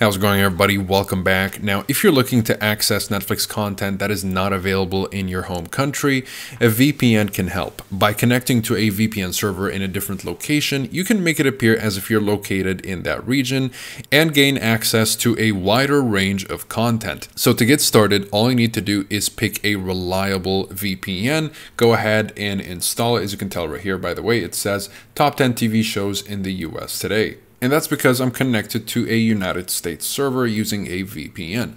How's it going everybody? Welcome back. Now, if you're looking to access Netflix content that is not available in your home country, a VPN can help. By connecting to a VPN server in a different location, you can make it appear as if you're located in that region and gain access to a wider range of content. So to get started, all you need to do is pick a reliable VPN. Go ahead and install it. As you can tell right here, by the way, it says top 10 TV shows in the US today and that's because I'm connected to a United States server using a VPN.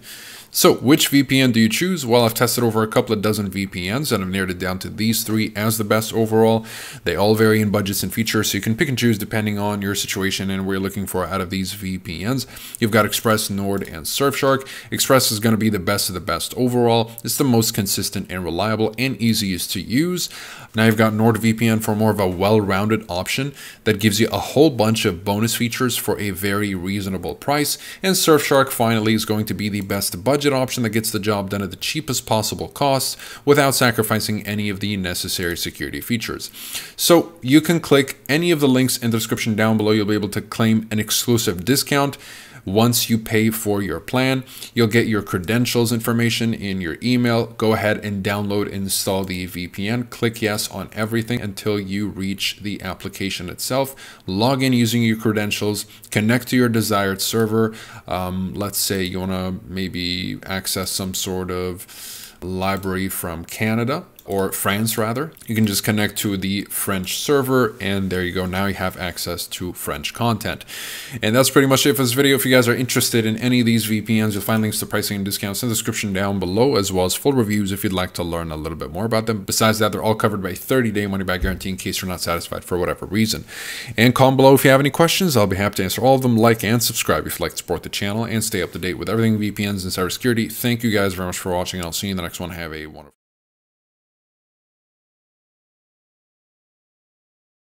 So which VPN do you choose? Well, I've tested over a couple of dozen VPNs and I've narrowed it down to these three as the best overall. They all vary in budgets and features, so you can pick and choose depending on your situation and what you're looking for out of these VPNs. You've got Express, Nord, and Surfshark. Express is going to be the best of the best overall. It's the most consistent and reliable and easiest to use. Now you've got NordVPN for more of a well-rounded option that gives you a whole bunch of bonus features for a very reasonable price. And Surfshark finally is going to be the best budget budget option that gets the job done at the cheapest possible cost without sacrificing any of the necessary security features. So you can click any of the links in the description down below. You'll be able to claim an exclusive discount. Once you pay for your plan, you'll get your credentials information in your email. Go ahead and download install the VPN. Click yes on everything until you reach the application itself. Log in using your credentials, connect to your desired server. Um, let's say you want to maybe access some sort of library from Canada or France rather, you can just connect to the French server and there you go. Now you have access to French content. And that's pretty much it for this video. If you guys are interested in any of these VPNs, you'll find links to pricing and discounts in the description down below, as well as full reviews if you'd like to learn a little bit more about them. Besides that, they're all covered by 30-day money-back guarantee in case you're not satisfied for whatever reason. And comment below if you have any questions. I'll be happy to answer all of them. Like and subscribe if you'd like to support the channel and stay up to date with everything VPNs and cybersecurity. Thank you guys very much for watching, and I'll see you in the next one. Have a wonderful